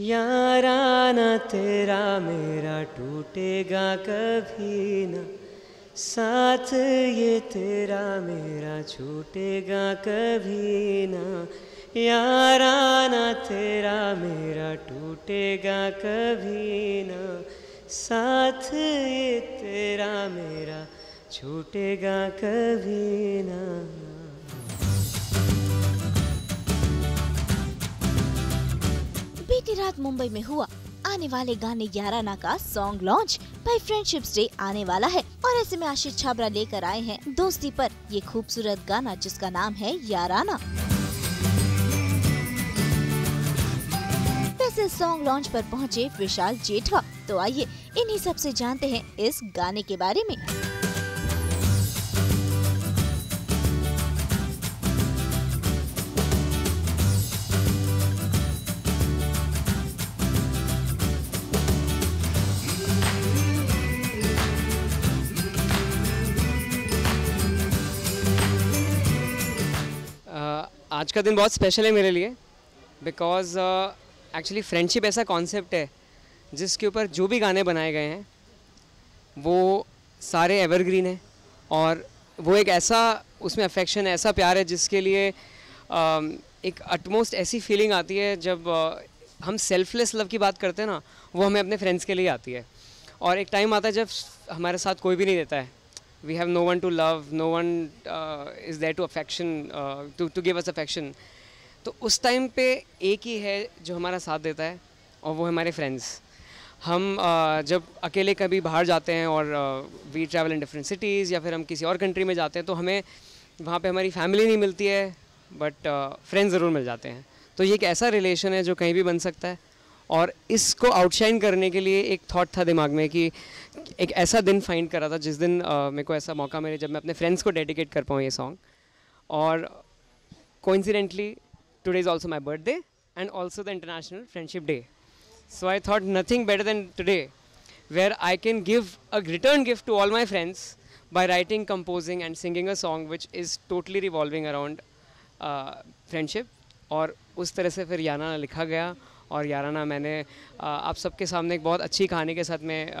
याराना तेरा मेरा टूटेगा कभी ना। साथ ये तेरा मेरा छूटेगा कभी ना। याराना तेरा मेरा टूटेगा कभी ना। साथ ये तेरा मेरा छूटेगा कभी ना। बीती रात मुंबई में हुआ। आने वाले गाने याराना का सॉन्ग लॉन्च भाई फ्रेंडशिप्स डे आने वाला है और ऐसे में आशीष छाबरा लेकर आए हैं दोस्ती पर। ये खूबसूरत गाना जिसका नाम है याराना। वैसे सॉन्ग लॉन्च पर पहुँचे विशाल जेठवा। तो आइए, इन्हीं सबसे जानते हैं इस गाने के बारे में। आज का दिन बहुत स्पेशल है मेरे लिए बिकॉज़ एक्चुअली फ्रेंडशिप ऐसा कॉन्सेप्ट है जिसके ऊपर जो भी गाने बनाए गए हैं वो सारे एवरग्रीन हैं और वो एक ऐसा उसमें अफेक्शन ऐसा प्यार है जिसके लिए um, एक अटमोस्ट ऐसी फीलिंग आती है जब uh, हम सेल्फलेस लव की बात करते हैं ना वो हमें अपने फ्रेंड्स के लिए आती है। और एक टाइम आता है जब हमारे साथ कोई भी नहीं देता है। We have no one to love no one uh, is there to affection uh, to to give us affection. तो उस टाइम पे एक ही है जो हमारा साथ देता है और वो हमारे फ्रेंड्स हम uh, जब अकेले कभी बाहर जाते हैं और we travel in different cities या फिर हम किसी और कंट्री में जाते हैं तो हमें वहाँ पे हमारी फैमिली नहीं मिलती है बट फ्रेंड्स ज़रूर मिल जाते हैं. तो ये एक ऐसा रिलेशन है जो कहीं भी बन सकता है. और इसको आउटशाइन करने के लिए एक थॉट था दिमाग में कि एक ऐसा दिन फाइंड करा था जिस दिन मेरे को ऐसा मौका मिले जब मैं अपने फ्रेंड्स को डेडिकेट कर पाऊँ ये सॉन्ग और coincidentally today is also my birthday and also the international friendship day so I thought nothing better than today where I can give a return gift to all my friends by writing, composing, and singing a song which is totally revolving around uh, friendship. और उस तरह से फिर याराना लिखा गया और याराना मैंने आप सबके सामने एक बहुत अच्छी कहानी के साथ में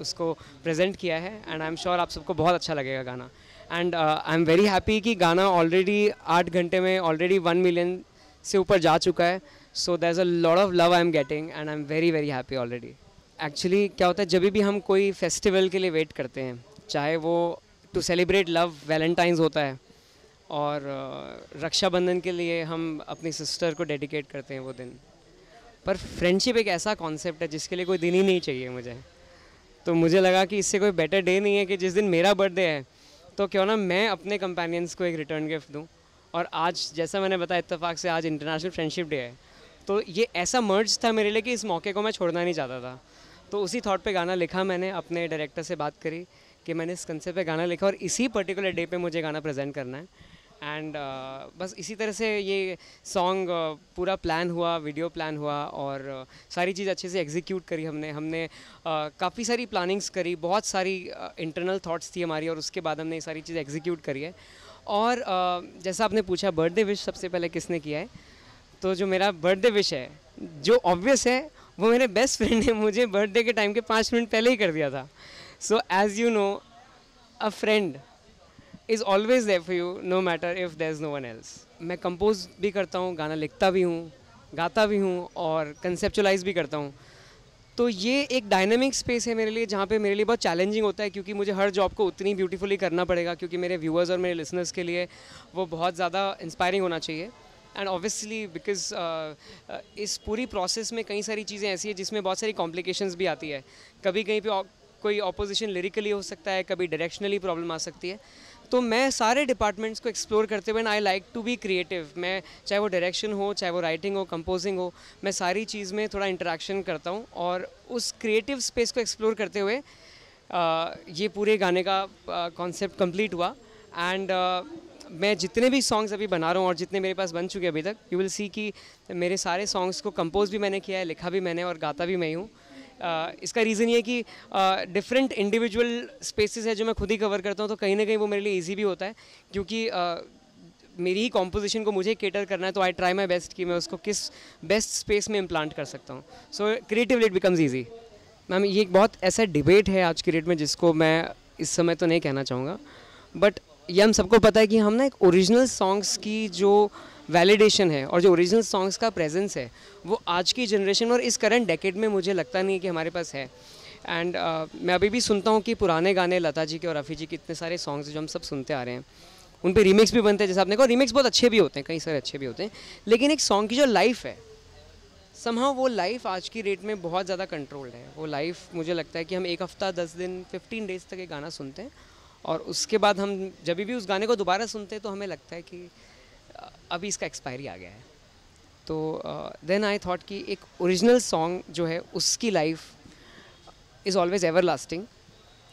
उसको प्रेजेंट किया है एंड आई एम श्योर आप सबको बहुत अच्छा लगेगा गाना। And I am very happy कि गाना ऑलरेडी आठ घंटे में ऑलरेडी वन मिलियन से ऊपर जा चुका है। So there is a lot of love I am getting and I am very very happy already actually क्या होता है, जब भी हम कोई फेस्टिवल के लिए वेट करते हैं, चाहे वो टू सेलिब्रेट लव वैलेंटाइंस होता है और रक्षाबंधन के लिए हम अपनी सिस्टर को डेडिकेट करते हैं वो दिन। पर फ्रेंडशिप एक ऐसा कॉन्सेप्ट है जिसके लिए कोई दिन ही नहीं चाहिए मुझे। तो मुझे लगा कि इससे कोई बेटर डे नहीं है कि जिस दिन मेरा बर्थडे है तो क्यों ना मैं अपने कंपेनियंस को एक रिटर्न गिफ्ट दूँ। और आज, जैसा मैंने बताया इतफाक़ से, आज इंटरनेशनल फ्रेंडशिप डे है। तो ये ऐसा मर्ज था मेरे लिए कि इस मौके को मैं छोड़ना नहीं चाहता था। तो उसी थॉट पे गाना लिखा मैंने, अपने डायरेक्टर से बात करी कि मैंने इस कंसेप्ट पे गाना लिखा और इसी पर्टिकुलर डे पे मुझे गाना प्रेजेंट करना है। एंड बस इसी तरह से ये सॉन्ग पूरा प्लान हुआ वीडियो प्लान हुआ और uh, सारी चीज़ अच्छे से एग्जीक्यूट करी हमने। हमने काफ़ी सारी प्लानिंग्स करी बहुत सारी इंटरनल थॉट्स थी हमारी और उसके बाद हमने ये सारी चीज़ एग्जीक्यूट करी है। और uh, जैसा आपने पूछा बर्थडे विश सबसे पहले किसने किया है तो जो मेरा बर्थडे विश है जो ऑब्वियस है वो मेरे बेस्ट फ्रेंड ने मुझे बर्थडे के टाइम के पाँच मिनट पहले ही कर दिया था। So as you know a friend is always there for you no matter if there is no one else मैं कंपोज भी करता हूँ, गाना लिखता भी हूँ, गाता भी हूँ और कंसेप्चुलाइज भी करता हूँ। तो ये एक डायनेमिक स्पेस है मेरे लिए, जहाँ पे मेरे लिए बहुत चैलेंजिंग होता है, क्योंकि मुझे हर जॉब को उतनी ब्यूटीफुली करना पड़ेगा, क्योंकि मेरे व्यूअर्स और मेरे लिसनर्स के लिए वो बहुत ज़्यादा इंस्पायरिंग होना चाहिए। एंड ऑब्वियसली बिकॉज़ इस पूरी प्रोसेस में कई सारी चीज़ें ऐसी है जिसमें बहुत सारी कॉम्प्लिकेशंस भी आती है। कभी कहीं पे au- कोई ऑपोजिशन लिरिकली हो सकता है, कभी डायरेक्शनली प्रॉब्लम आ सकती है। तो मैं सारे डिपार्टमेंट्स को एक्सप्लोर करते हुए I like to be creative मैं चाहे वो डायरेक्शन हो चाहे वो राइटिंग हो कंपोजिंग हो मैं सारी चीज़ में थोड़ा इंटरेक्शन करता हूँ और उस क्रिएटिव स्पेस को एक्सप्लोर करते हुए अ, ये पूरे गाने का कॉन्सेप्ट कंप्लीट हुआ. एंड मैं जितने भी सॉन्ग्स अभी बना रहा हूँ और जितने मेरे पास बन चुके अभी तक यू विल सी कि मेरे सारे सॉन्ग्स को कंपोज भी मैंने किया है लिखा भी मैंने और गाता भी मैं ही हूँ. इसका रीज़न ये कि डिफरेंट इंडिविजुअल स्पेसेस है जो मैं खुद ही कवर करता हूँ तो कहीं ना कहीं वो मेरे लिए ईजी भी होता है, क्योंकि मेरी ही कॉम्पोजिशन को मुझे केटर करना है तो आई ट्राई माई बेस्ट कि मैं उसको किस बेस्ट स्पेस में इम्प्लांट कर सकता हूँ। So creatively it becomes easy ma'am, ये एक बहुत ऐसा डिबेट है आज की डेट में जिसको मैं इस समय तो नहीं कहना चाहूँगा बट ये हम सबको पता है कि हम ना एक ओरिजिनल सॉन्ग्स की जो वैलिडेशन है और जो ओरिजिनल सॉन्ग्स का प्रेजेंस है वो आज की जनरेशन और इस करंट डेकेड में मुझे लगता नहीं है कि हमारे पास है। एंड uh, मैं अभी भी सुनता हूँ कि पुराने गाने लता जी के और रफ़ी जी के इतने सारे सॉन्ग्स जो हम सब सुनते आ रहे हैं। उन पर रीमिक्स भी बनते हैं जैसे आपने कहा रीमिक्स बहुत अच्छे भी होते हैं कई सारे अच्छे भी होते हैं। लेकिन एक सॉन्ग की जो लाइफ है समहा वो लाइफ आज की रेट में बहुत ज़्यादा कंट्रोल्ड है। वो लाइफ मुझे लगता है कि हम एक हफ़्ता दस दिन फिफ्टीन डेज़ तक एक गाना सुनते हैं और उसके बाद हम जब भी उस गाने को दोबारा सुनते हैं तो हमें लगता है कि अभी इसका एक्सपायरी आ गया है। तो देन आई थॉट कि एक ओरिजिनल सॉन्ग जो है, उसकी life is always ever lasting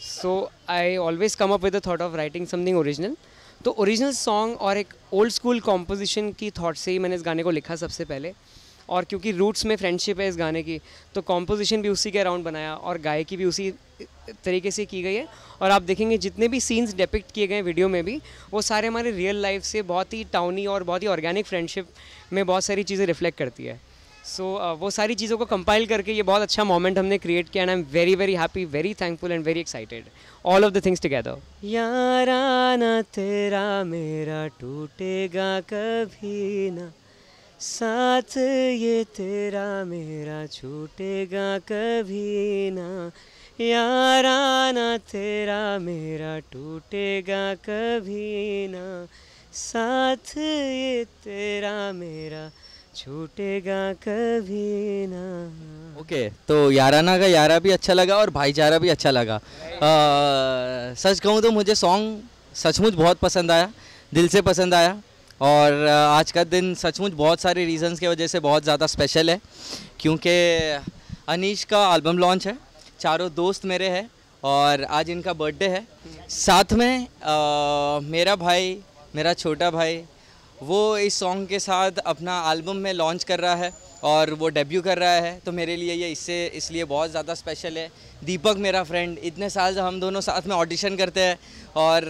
so I always come up with the thought of writing something original तो ओरिजिनल सॉन्ग और एक ओल्ड स्कूल कॉम्पोजिशन की थॉट से ही मैंने इस गाने को लिखा सबसे पहले। और क्योंकि रूट्स में फ्रेंडशिप है इस गाने की तो कॉम्पोजिशन भी उसी के अराउंड बनाया और गायकी भी उसी तरीके से की गई है। और आप देखेंगे जितने भी सीन्स डिपिक्ट किए गए वीडियो में भी वो सारे हमारे रियल लाइफ से बहुत ही टाउनी और बहुत ही ऑर्गेनिक फ्रेंडशिप में बहुत सारी चीज़ें रिफ्लेक्ट करती है। सो so, uh, वो सारी चीज़ों को कंपाइल करके ये बहुत अच्छा मोमेंट हमने क्रिएट किया and I am very very happy very thankful and very excited all of the things together Yaarana तेरा मेरा टूटेगा कभी ना। साथ ये तेरा मेरा छूटेगा कभी ना। याराना तेरा मेरा टूटेगा कभी ना। साथ ये तेरा मेरा छूटेगा कभी ना। ओके okay, तो याराना का यारा भी अच्छा लगा और भाईचारा भी अच्छा लगा। आ, सच कहूँ तो मुझे सॉन्ग सचमुच बहुत पसंद आया दिल से पसंद आया। और आज का दिन सचमुच बहुत सारे रीजंस की वजह से बहुत ज़्यादा स्पेशल है क्योंकि अनीश का एल्बम लॉन्च है चारों दोस्त मेरे हैं और आज इनका बर्थडे है। साथ में आ, मेरा भाई मेरा छोटा भाई वो इस सॉन्ग के साथ अपना एल्बम में लॉन्च कर रहा है और वो डेब्यू कर रहा है तो मेरे लिए ये इससे इसलिए बहुत ज़्यादा स्पेशल है। दीपक मेरा फ्रेंड इतने साल हम दोनों साथ में ऑडिशन करते हैं और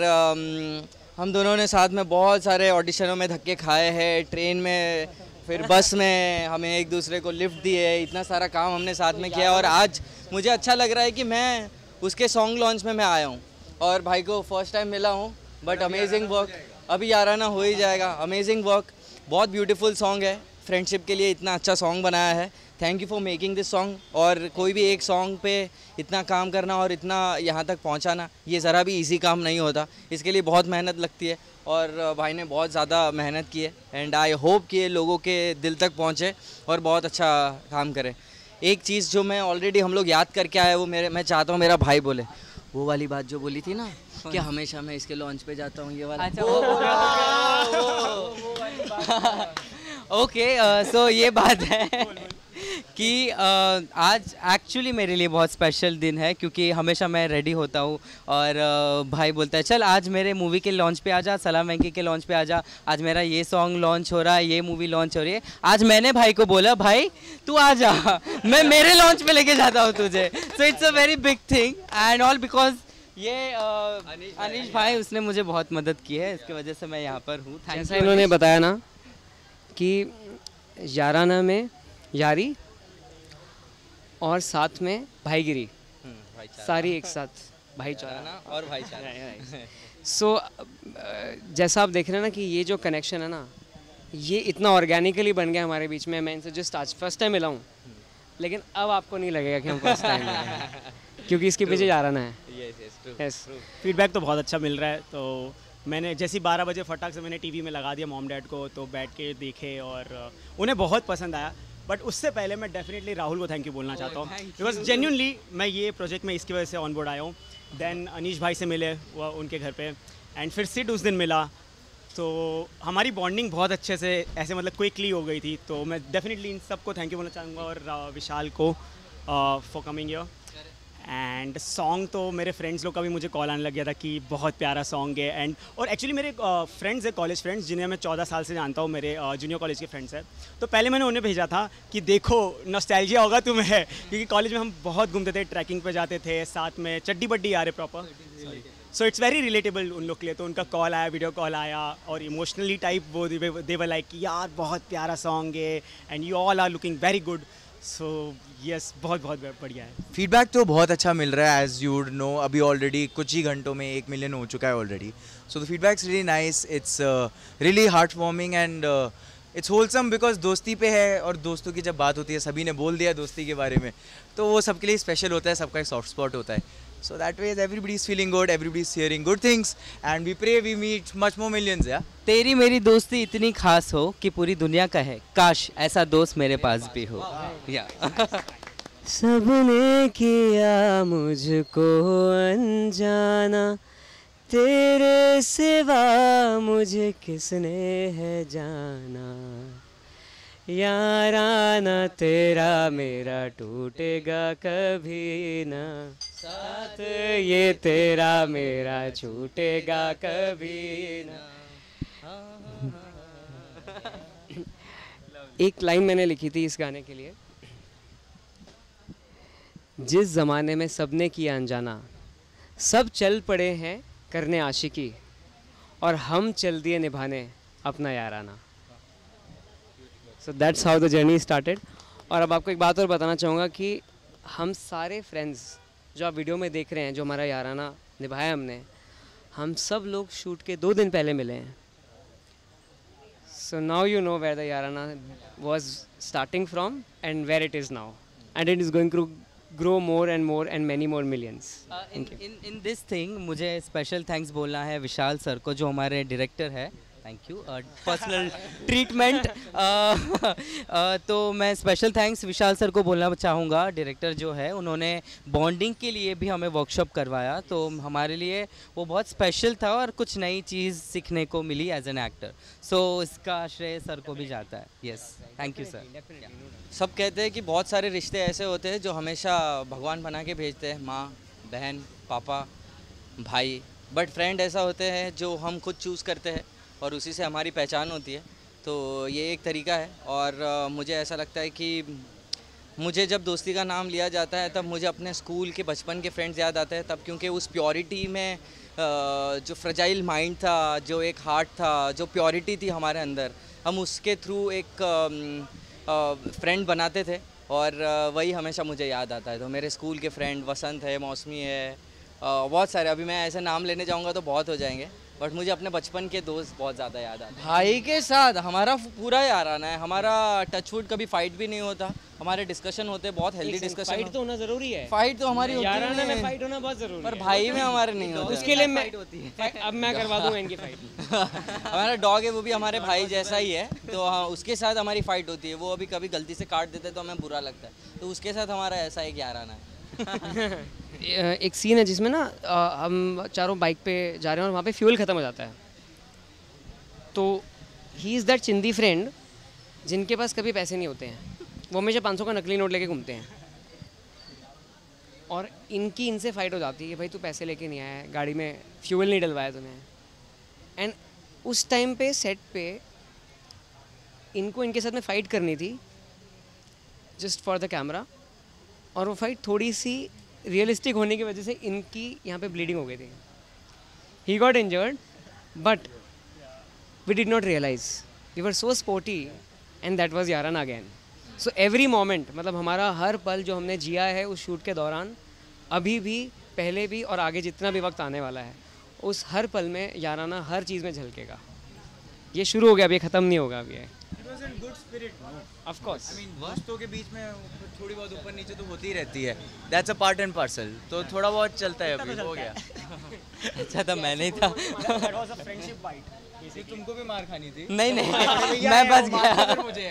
हम दोनों ने साथ में बहुत सारे ऑडिशनों में धक्के खाए हैं ट्रेन में, फिर बस में हमें एक दूसरे को लिफ्ट दिए, इतना सारा काम हमने साथ में किया। और आज मुझे अच्छा लग रहा है कि मैं उसके सॉन्ग लॉन्च में मैं आया हूँ और भाई को फ़र्स्ट टाइम मिला हूँ बट अमेजिंग वर्क अभी याराना हो ही जाएगा। अमेजिंग वर्क बहुत ब्यूटीफुल सॉन्ग है। फ्रेंडशिप के लिए इतना अच्छा सॉन्ग बनाया है. Thank you for making this song और कोई भी एक सॉन्ग पे इतना काम करना और इतना यहाँ तक पहुँचाना ये ज़रा भी इजी काम नहीं होता. इसके लिए बहुत मेहनत लगती है और भाई ने बहुत ज़्यादा मेहनत की है. एंड आई होप कि ये लोगों के दिल तक पहुँचे और बहुत अच्छा काम करें. एक चीज़ जो मैं ऑलरेडी हम लोग याद करके आया वो मेरे मैं चाहता हूँ मेरा भाई बोले. वो वाली बात जो बोली थी ना कि हमेशा मैं इसके लॉन्च पे जाता हूँ ये वाला. अच्छा ओके सो uh, ये बात है कि uh, आज एक्चुअली मेरे लिए बहुत स्पेशल दिन है क्योंकि हमेशा मैं रेडी होता हूँ और uh, भाई बोलता है चल आज मेरे मूवी के लॉन्च पे आ जा सलाम वेंकी के लॉन्च पे आ जा आज मेरा ये सॉन्ग लॉन्च हो रहा है ये मूवी लॉन्च हो रही है। आज मैंने भाई को बोला भाई तू आ जा मैं मेरे लॉन्च पे लेके जाता हूँ तुझे। So it's a very big thing and all because ये अनिश भाई उसने मुझे बहुत मदद की है इसकी वजह से मैं यहाँ पर हूँ। जैसा इन्होंने बताया ना कि याराना में यारी और साथ में भाईगिरी। हम्म, सारी एक साथ भाईचारा। और भाईचारा। सो so, जैसा आप देख रहे हैं ना कि ये जो कनेक्शन है ना ये इतना ऑर्गेनिकली बन गया हमारे बीच में मैं इनसे जस्ट आज फ़र्स्ट टाइम मिला हूँ। हम्म। लेकिन अब आपको नहीं लगेगा कि हम फ़र्स्ट टाइम क्योंकि इसके पीछे जा रहा है। यस फीडबैक तो बहुत अच्छा मिल रहा है तो मैंने जैसे बारह बजे फटाक से मैंने टीवी में लगा दिया मॉम डैड को तो बैठ के देखे और उन्हें बहुत पसंद आया। बट उससे पहले मैं डेफिनेटली राहुल को थैंक यू बोलना चाहता हूँ। बिकॉज़ जेन्यूनली मैं ये प्रोजेक्ट में इसकी वजह से ऑन बोर्ड आया हूँ। देन अनीश भाई से मिले वो उनके घर पे। एंड फिर सिड उस दिन मिला। तो हमारी बॉन्डिंग बहुत अच्छे से ऐसे मतलब क्विकली हो गई थी। तो मैं डेफिनेटली इन सबको थैंक यू बोलना चाहूँगा और विशाल को for coming year and song तो मेरे फ्रेंड्स लोग का भी मुझे कॉल आने लग गया था कि बहुत प्यारा सॉन्ग है। एंड और एक्चुअली मेरे फ्रेंड्स है कॉलेज फ्रेंड्स जिन्हें मैं चौदह साल से जानता हूँ, मेरे जूनियर कॉलेज के फ्रेंड्स हैं। तो पहले मैंने उन्हें भेजा था कि देखो नॉस्टैल्जिया होगा तुम्हें। क्योंकि कॉलेज में हम बहुत घूमते थे ट्रैकिंग पर जाते थे, साथ में चड्डी बड्डी आ रहे proper so it's very relatable उन लोग के लिए। तो उनका कॉल आया वीडियो कॉल आया, और इमोशनली टाइप वो देवर लाइक यार, बहुत प्यारा सॉन्ग है and you all are looking very good so yes बहुत बहुत बढ़िया है। फीडबैक तो बहुत अच्छा मिल रहा है एज यू नो अभी ऑलरेडी कुछ ही घंटों में एक मिलियन हो चुका है already so the feedbacks really nice it's really heart warming and it's wholesome because दोस्ती पे है और दोस्तों की जब बात होती है, सभी ने बोल दिया दोस्ती के बारे में तो वो सबके लिए स्पेशल होता है, सबका एक सॉफ्ट स्पॉट होता है। So that way everybody is feeling good, everybody is hearing good things and we pray we meet much more millions, yeah. तेरी मेरी दोस्ती इतनी खास हो कि पूरी दुनिया का है काश ऐसा दोस्त मेरे पास भी हो या सबने किया मुझको अनजाना तेरे सिवा मुझे किसने है जाना याराना तेरा मेरा टूटेगा कभी ना। साथ ये तेरा मेरा छूटेगा कभी ना। एक लाइन मैंने लिखी थी इस गाने के लिए। जिस ज़माने में सबने किया अनजाना, सब चल पड़े हैं करने आशिकी, और हम चल दिए निभाने अपना याराना। So that's how the journey started और अब आपको एक बात और बताना चाहूँगा कि हम सारे फ्रेंड्स जो आप वीडियो में देख रहे हैं जो हमारा याराना निभाया हमने हम सब लोग शूट के दो दिन पहले मिले हैं। So now you know where the Yaarana was starting from and where it is now and it is going to grow more and more and many more millions in in this thing मुझे special thanks बोलना है विशाल sir को जो हमारे director है। Thank you personal treatment तो मैं special thanks विशाल sir को बोलना चाहूँगा। डायरेक्टर जो है उन्होंने बॉन्डिंग के लिए भी हमें वर्कशॉप करवाया। तो हमारे लिए वो बहुत स्पेशल था और कुछ नई चीज़ सीखने को मिली एज एन एक्टर सो इसका श्रेय सर को भी जाता है। यस थैंक यू सर सब कहते हैं कि बहुत सारे रिश्ते ऐसे होते हैं जो हमेशा भगवान बना के भेजते हैं। माँ बहन पापा भाई। बट फ्रेंड ऐसा होते हैं जो हम खुद चूज़ करते हैं। और उसी से हमारी पहचान होती है। तो ये एक तरीका है और मुझे ऐसा लगता है कि मुझे जब दोस्ती का नाम लिया जाता है, तब मुझे अपने स्कूल के बचपन के फ्रेंड्स याद आते हैं, तब क्योंकि उस प्योरिटी में जो फ्रजाइल माइंड था, जो एक हार्ट था, जो प्योरिटी थी हमारे अंदर, हम उसके थ्रू एक फ्रेंड बनाते थे और वही हमेशा मुझे याद आता है। तो मेरे स्कूल के फ्रेंड वसंत है, मौसमी है बहुत सारे। अभी मैं ऐसे नाम लेने जाऊँगा तो बहुत हो जाएँगे। बट मुझे अपने बचपन के दोस्त बहुत ज़्यादा याद आते भाई के साथ हमारा पूरा यार आना है। हमारा टचवुड कभी फाइट भी नहीं होता। हमारे डिस्कशन होते बहुत हेल्दी डिस्कशन फाइट तो होना ज़रूरी है। फाइट तो हमारी याराना में फाइट होना बहुत ज़रूरी पर भाई में हमारे नहीं होता। उसके लिए मैं होती है। अब मैं करवा दूँगा इनकी फाइट हमारा डॉग है वो भी हमारे भाई जैसा ही है। तो हाँ उसके साथ हमारी फाइट होती है। वो अभी कभी गलती से काट देते तो हमें बुरा लगता है। तो उसके साथ हमारा ऐसा एक याराना है। एक सीन है जिसमें ना हम चारों बाइक पे जा रहे हैं और वहाँ पे फ्यूल ख़त्म हो जाता है। तो ही इज़ दैट चिंदी फ्रेंड जिनके पास कभी पैसे नहीं होते हैं। वो हमेशा पाँच सौ का नकली नोट लेके घूमते हैं। और इनकी इनसे फ़ाइट हो जाती है भाई तू पैसे लेके नहीं आया, गाड़ी में फ्यूल नहीं डलवाया तुम्हें एंड उस टाइम पे सेट पे इनको इनके साथ में फ़ाइट करनी थी जस्ट फॉर द कैमरा और वो फाइट थोड़ी सी रियलिस्टिक होने की वजह से इनकी यहाँ पे ब्लीडिंग हो गई थी। He got injured but we did not realise we were so sporty and that was यारन again so every moment मतलब हमारा हर पल जो हमने जिया है उस शूट के दौरान, अभी भी, पहले भी और आगे जितना भी वक्त आने वाला है, उस हर पल में याराना हर चीज़ में झलकेगा। ये शुरू हो गया अभी ख़त्म नहीं होगा अभी good spirit of course I mean दोस्तों के बीच में थोड़ी बहुत ऊपर नीचे तो होती ही रहती है। That's a part and parcel तो थोड़ा बहुत चलता है अभी हो गया। अच्छा था मैं नहीं था। फ्रेंडशिप बाइट तुमको भी मार खानी थी? नहीं नहीं। मैं बच गया। मुझे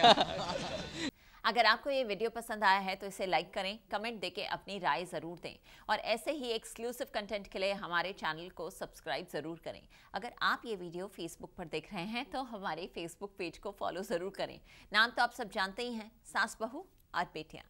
अगर आपको ये वीडियो पसंद आया है तो इसे लाइक करें कमेंट देके अपनी राय ज़रूर दें। और ऐसे ही एक्सक्लूसिव कंटेंट के लिए हमारे चैनल को सब्सक्राइब ज़रूर करें। अगर आप ये वीडियो फेसबुक पर देख रहे हैं तो हमारे फेसबुक पेज को फॉलो ज़रूर करें। नाम तो आप सब जानते ही हैं, सास बहू और बेटियाँ।